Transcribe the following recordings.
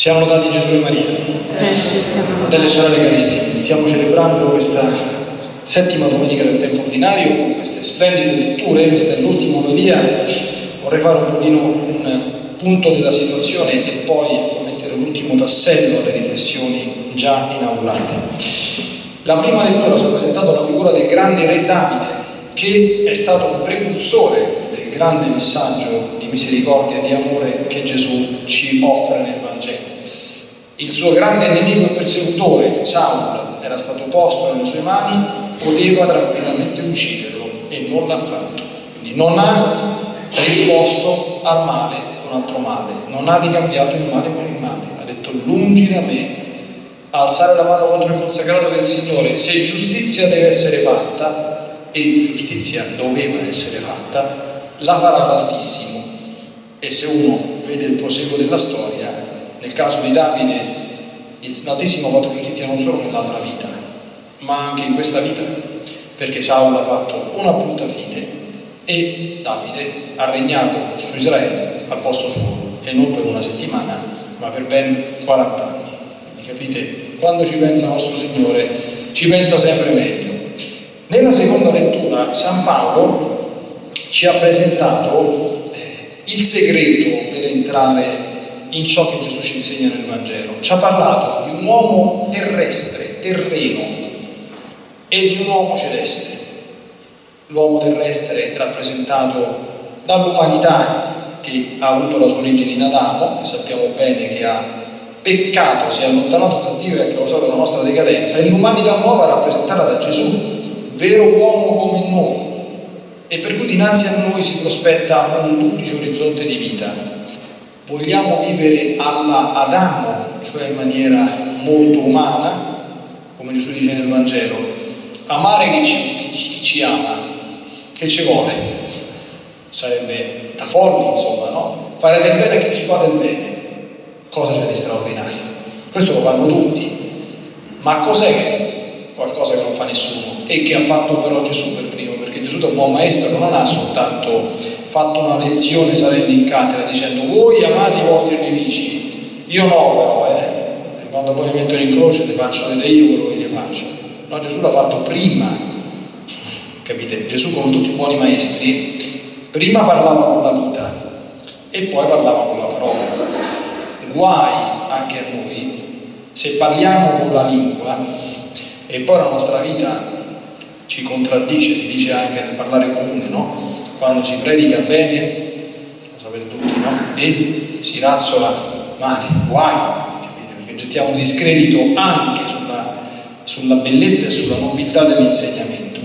Siamo notati Gesù e Maria. Fratelli e sorelle carissime, stiamo celebrando questa settima domenica del tempo ordinario, queste splendide letture, questa è l'ultima omelia. Vorrei fare un pochino un punto della situazione e poi mettere l'ultimo tassello alle riflessioni già inaugurate. La prima lettura ci ha presentato la figura del grande re Davide, che è stato un precursore del grande messaggio di misericordia e di amore che Gesù ci offre nel Vangelo. Il suo grande nemico e persecutore, Saul, era stato posto nelle sue mani, poteva tranquillamente ucciderlo e non l'ha fatto. Quindi non ha risposto al male con altro male, non ha ricambiato il male con il male. Ha detto lungi da me alzare la mano contro il consacrato del Signore. Se giustizia deve essere fatta, e giustizia doveva essere fatta, la farà l'Altissimo. E se uno vede il proseguo della storia, nel caso di Davide, l'Altissimo ha fatto giustizia non solo nell'altra vita, ma anche in questa vita, perché Saul ha fatto una brutta fine e Davide ha regnato su Israele al posto suo, e non per una settimana, ma per ben 40 anni. Capite, quando ci pensa nostro Signore, ci pensa sempre meglio. Nella seconda lettura San Paolo ci ha presentato il segreto per entrare in ciò che Gesù ci insegna nel Vangelo. Ci ha parlato di un uomo terrestre, terreno, e di un uomo celeste. L'uomo terrestre è rappresentato dall'umanità che ha avuto la sua origine in Adamo, che sappiamo bene che ha peccato, si è allontanato da Dio e ha causato la nostra decadenza, e l'umanità nuova rappresentata da Gesù, vero uomo come noi, e per cui dinanzi a noi si prospetta un duplice orizzonte di vita, vogliamo vivere alla Adamo, cioè in maniera molto umana, come Gesù dice nel Vangelo, amare chi ci, chi, chi ci ama, che ci vuole, sarebbe da folli insomma, no? Fare del bene a chi ci fa del bene, cosa c'è di straordinario? Questo lo fanno tutti, ma cos'è qualcosa che non fa nessuno e che ha fatto però Gesù per Gesù da buon maestro non ha soltanto fatto una lezione salendo in cattedra dicendo voi amate i vostri nemici, io no però, eh. Quando poi mi mettono in croce ti faccio vedere io quello che gli faccio. No, Gesù l'ha fatto prima, capite? Gesù come tutti i buoni maestri, prima parlava con la vita e poi parlava con la parola. Guai anche a noi se parliamo con la lingua e poi la nostra vita ci contraddice, si dice anche nel parlare comune, no? quando si predica bene, lo sapete tutti, no? E si razzola male, guai? Perché gettiamo discredito anche sulla, sulla bellezza e sulla nobiltà dell'insegnamento.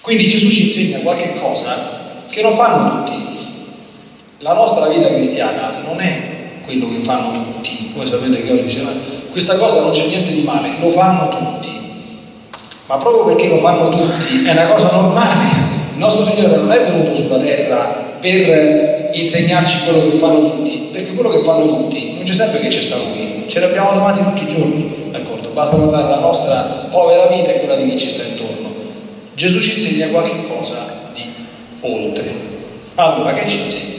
Quindi Gesù ci insegna qualche cosa che non fanno tutti. La nostra vita cristiana non è quello che fanno tutti. Voi sapete che oggi diceva, questa cosa non c'è niente di male, lo fanno tutti. Ma proprio perché lo fanno tutti è una cosa normale il nostro Signore non è venuto sulla terra per insegnarci quello che fanno tutti, perché quello che fanno tutti non c'è sempre che c'è sta Lui, ce l'abbiamo davanti tutti i giorni, d'accordo? Basta guardare la nostra povera vita e quella di chi ci sta intorno. Gesù ci insegna qualche cosa di oltre. Allora, che ci insegna?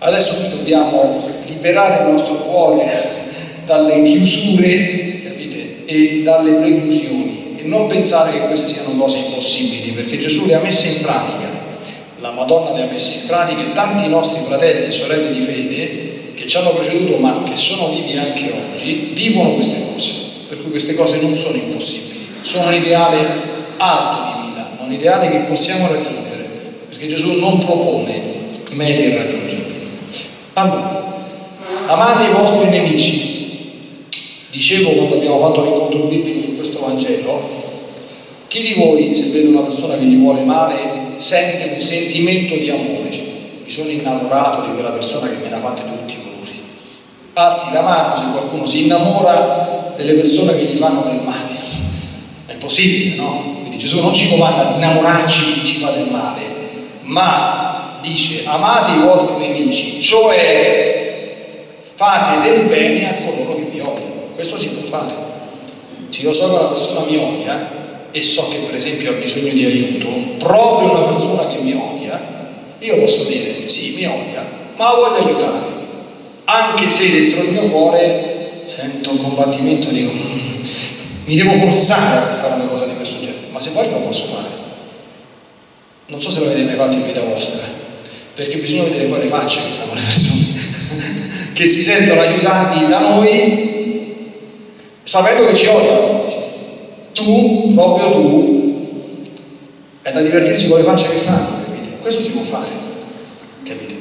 Adesso qui dobbiamo liberare il nostro cuore dalle chiusure, capite? E dalle preclusioni non pensare che queste siano cose impossibili, perché Gesù le ha messe in pratica, la Madonna le ha messe in pratica e tanti nostri fratelli e sorelle di fede che ci hanno preceduto ma che sono vivi anche oggi, vivono queste cose, per cui queste cose non sono impossibili, sono un ideale alto di vita, un ideale che possiamo raggiungere, perché Gesù non propone mete irraggiungibili. Allora, amate i vostri nemici. Dicevo quando abbiamo fatto l'incontro biblico su questo Vangelo, chi di voi, se vede una persona che gli vuole male, sente un sentimento di amore? Cioè, mi sono innamorato di quella persona che me ne ha fatte tutti i colori. Alzi la mano se qualcuno si innamora delle persone che gli fanno del male. È possibile, no? Quindi Gesù non ci comanda di innamorarci di chi ci fa del male, ma dice amate i vostri nemici, cioè fate del bene a coloro che vi odiano. Questo si può fare. Se io so che una persona mi odia, e so che per esempio ha bisogno di aiuto, proprio una persona che mi odia, io posso dire sì, mi odia, ma la voglio aiutare. anche se dentro il mio cuore sento un combattimento, dico, mm, mi devo forzare a fare una cosa di questo genere, ma se voglio lo posso fare. Non so se lo avete mai fatto in vita vostra, perché bisogna vedere poi le facce che fanno le persone, che si sentono aiutati da noi sapendo che ci odiano. Tu, proprio tu, è da divertirsi con le facce che fanno, capite? Questo si può fare, capite?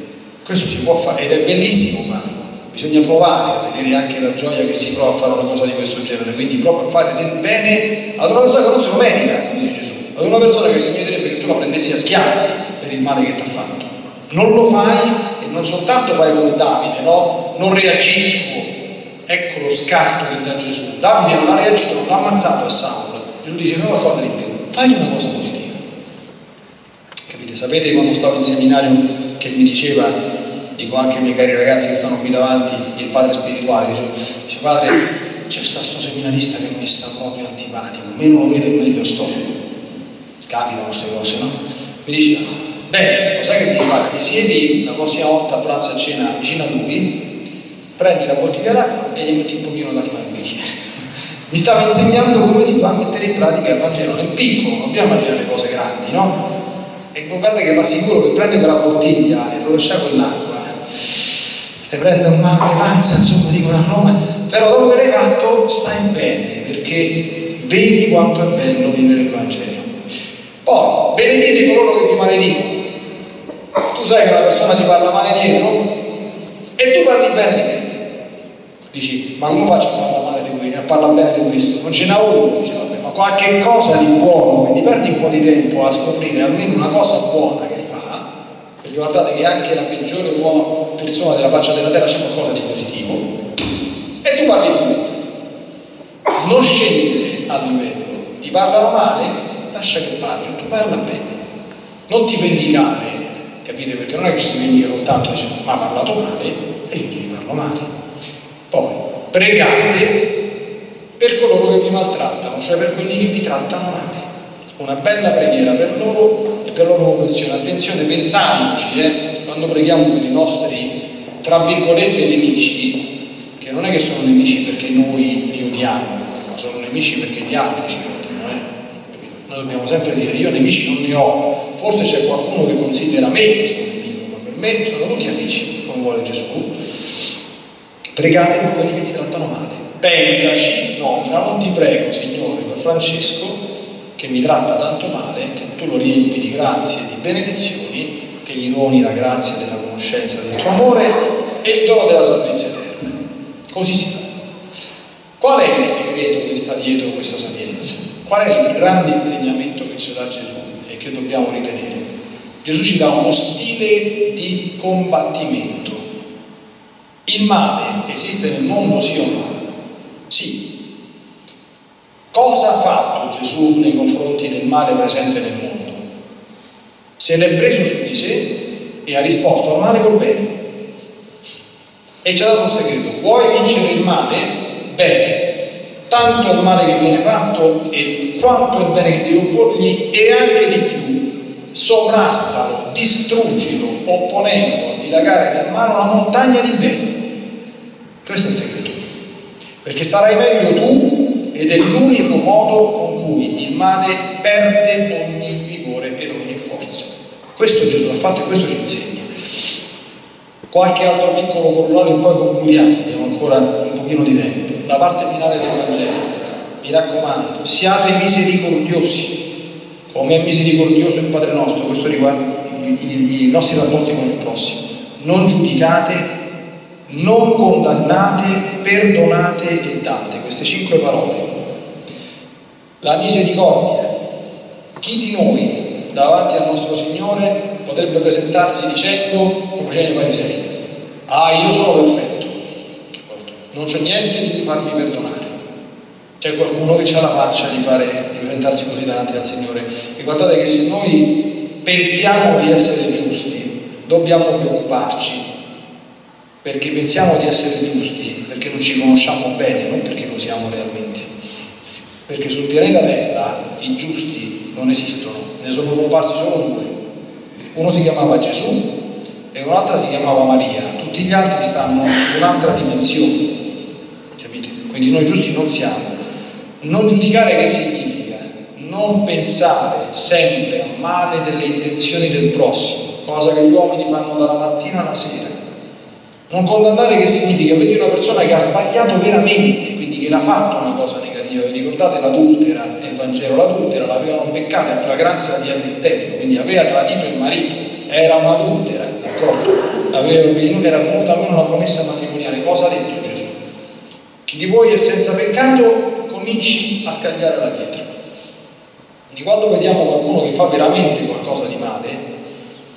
Questo si può fare ed è bellissimo farlo. Bisogna provare a vedere anche la gioia che si prova a fare una cosa di questo genere, quindi proprio a fare del bene ad una persona che non se lo merita, dice Gesù, ad una persona che si meriterebbe che tu la prendessi a schiaffi per il male che ti ha fatto. Non lo fai e non soltanto fai come Davide, no? Non reagisco, ecco lo scarto che dà Gesù. Davide non ha reagito, non l'ha ammazzato a Saul. Gesù dice fai qualcosa di più, fagli una cosa positiva. Capite? Sapete quando stavo in seminario che mi diceva dico anche ai miei cari ragazzi che stanno qui davanti, il padre spirituale, dice, dice padre, c'è sta sto seminarista che mi sta proprio antipatico, meno lo vedo meglio sto. Capitano queste cose, no? Mi dice, bene, lo sai che devi fare? Ti siedi la prossima volta a pranzo e cena vicino a lui, prendi la bottiglia d'acqua e gli metti un pochino d'acqua nel bicchiere. Mi stava insegnando come si fa a mettere in pratica il Vangelo nel piccolo, non dobbiamo immaginare le cose grandi, no? E guardate che va sicuro che prende quella bottiglia e lo lascia con l'acqua te prende un mal di panza, insomma dicono a Roma, però dopo che l'hai fatto stai bene, perché vedi quanto è bello vivere il Vangelo. Poi, benedite coloro che ti maledicono. Tu sai che una persona ti parla male dietro e tu parli bene di te. Dici, ma come faccio a parlare male di questo, a parlare bene di questo? Non ce n'ha uno, dice, vabbè, ma qualche cosa di buono, quindi perdi un po' di tempo a scoprire almeno una cosa buona che guardate che anche la peggiore persona della faccia della terra c'è qualcosa di positivo, e tu parli di tutto. Non scendere a livello, ti parlano male, lascia che parli, tu parla bene. Non ti vendicare, capite? Perché non è che si vendica soltanto dicendo ma ha parlato male e io gli parlo male. Poi pregate per coloro che vi maltrattano, cioè per quelli che vi trattano male. Una bella preghiera per loro per la loro conversione. Attenzione, pensandoci, eh, quando preghiamo per i nostri, tra virgolette, nemici, che non è che sono nemici perché noi li odiamo, ma sono nemici perché gli altri ci odiano. Eh. Noi dobbiamo sempre dire, io nemici non ne ho, forse c'è qualcuno che considera me il suo nemico, ma per me sono tutti amici, come vuole Gesù. Pregate per quelli che ti trattano male. Pensaci, nomina, non ti prego, Signore, per Francesco, che mi tratta tanto male, che tu lo riempi di grazie e di benedizioni, che gli doni la grazia della conoscenza del tuo amore e il dono della salvezza eterna. Così si fa. Qual è il segreto che sta dietro questa sapienza? Qual è il grande insegnamento che ci dà Gesù e che dobbiamo ritenere? Gesù ci dà uno stile di combattimento. Il male esiste nel mondo, sì o no? Sì, Cosa ha fatto Gesù nei confronti del male presente nel mondo? Se l'è preso su di sé e ha risposto al male col bene. E ci ha dato un segreto. Vuoi vincere il male? Bene. Tanto il male che viene fatto e quanto il bene che devi opporgli e anche di più. Sovrastalo, distruggilo, opponendo dilagare nel male una montagna di bene. Questo è il segreto. Perché starai meglio tu ed è l'unico modo con cui il male perde ogni vigore e ogni forza. Questo Gesù ha fatto e questo ci insegna. Qualche altro piccolo corollario e poi concludiamo, abbiamo ancora un pochino di tempo. La parte finale del Vangelo. Mi raccomando, siate misericordiosi, come è misericordioso il Padre nostro, questo riguarda i, nostri rapporti con il prossimo. Non giudicate non condannate, perdonate e date, queste cinque parole. La misericordia. Chi di noi davanti al nostro Signore potrebbe presentarsi dicendo, come facevano i farisei, ah io sono perfetto, non c'è niente di cui farmi perdonare. C'è qualcuno che ha la faccia di, fare, di presentarsi così davanti al Signore. Ricordate che se noi pensiamo di essere giusti, dobbiamo preoccuparci perché pensiamo di essere giusti, perché non ci conosciamo bene, non perché lo siamo realmente. Perché sul pianeta Terra i giusti non esistono, ne sono comparsi solo due. Uno si chiamava Gesù e un'altra si chiamava Maria. tutti gli altri stanno in un'altra dimensione, capite? Quindi noi giusti non siamo. Non giudicare che significa? Non pensare sempre a male delle intenzioni del prossimo, cosa che gli uomini fanno dalla mattina alla sera. Non condannare che significa vedere una persona che ha sbagliato veramente, quindi che l'ha fatto una cosa negativa. Vi ricordate l'adultera nel Vangelo? L'adultera l'avevano beccata in flagranza di adulterio, quindi aveva tradito il marito, era un'adultera, d'accordo? Aveva, era venuta meno una promessa matrimoniale. Cosa ha detto Gesù? Chi di voi è senza peccato cominci a scagliare la pietra. Quindi quando vediamo qualcuno che fa veramente qualcosa di male,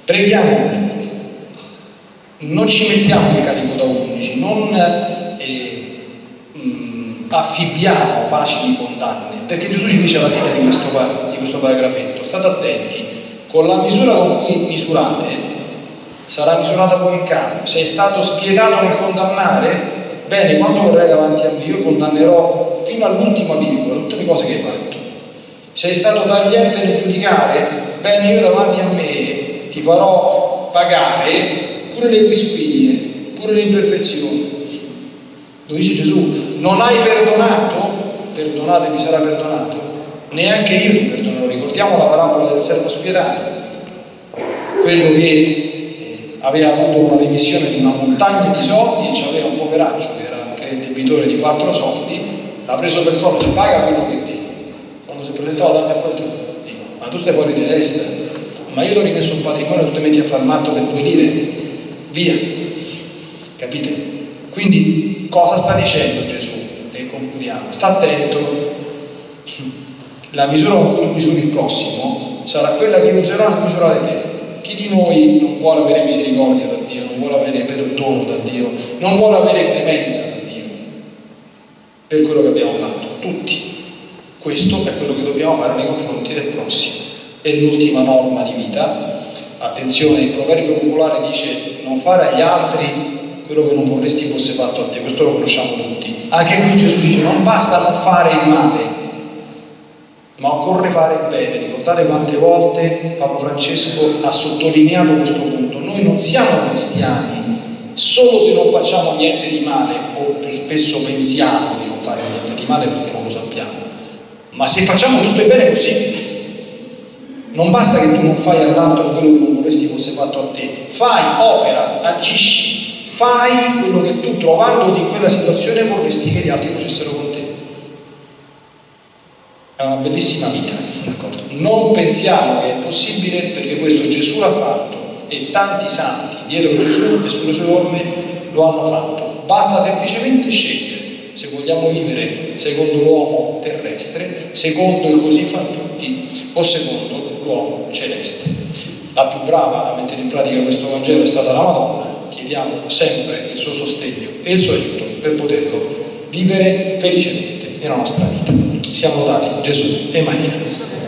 preghiamo per lui. Non ci mettiamo il carico da 11, non eh, mh, mm, affibbiamo facili condanne, perché Gesù ci dice alla fine di questo, di questo paragrafetto, state attenti, con la misura con cui misurate sarà misurata poi in cambio. Sei stato spietato nel condannare? Bene, quando verrai davanti a me io condannerò fino all'ultima virgola tutte le cose che hai fatto. Sei stato tagliente nel giudicare? Bene, io davanti a me ti farò pagare pure le quisquiglie, pure le imperfezioni. Lo dice Gesù, non hai perdonato? Perdonate, vi sarà perdonato. Neanche io ti perdonerò. Ricordiamo la parabola del servo spietato. Quello che aveva avuto una remissione di una montagna di soldi e c'aveva un poveraccio che era anche debitore di quattro soldi, l'ha preso per collo e paga quello che devi. Quando si presentò davanti a quel dico, ma tu stai fuori di testa, ma io l'ho rimesso un patrimonio, tu ti metti a far matto per due lire, via. Capite? Quindi cosa sta dicendo Gesù? E concludiamo. Sta attento. La misura con cui misuri il prossimo sarà quella che userò nel misurare te. Chi di noi non vuole avere misericordia da Dio, non vuole avere perdono da Dio, non vuole avere clemenza per quello che abbiamo fatto? Tutti. Questo è quello che dobbiamo fare nei confronti del prossimo. È l'ultima norma di vita. Attenzione, il proverbio popolare dice non fare agli altri quello che non vorresti fosse fatto a te, questo lo conosciamo tutti. Anche qui Gesù dice non basta non fare il male, ma occorre fare bene. Ricordate quante volte Papa Francesco ha sottolineato questo punto. Noi non siamo cristiani solo se non facciamo niente di male, o più spesso pensiamo di non fare niente di male perché non lo sappiamo, ma se facciamo tutto il bene possibile. Non basta che tu non fai all'altro quello che non vorresti fosse fatto a te, fai, opera, agisci, fai quello che tu trovandoti in quella situazione vorresti che gli altri facessero con te è una bellissima vita, d'accordo? Non pensiamo che è possibile perché questo Gesù l'ha fatto e tanti santi dietro Gesù e sulle sue orme lo hanno fatto. Basta semplicemente scegliere se vogliamo vivere secondo l'uomo terrestre, secondo il così fa tutti o secondo l'uomo celeste. La più brava a mettere in pratica questo Vangelo è stata la Madonna, chiediamo sempre il suo sostegno e il suo aiuto per poterlo vivere felicemente nella nostra vita. Siamo lodati Gesù e Maria.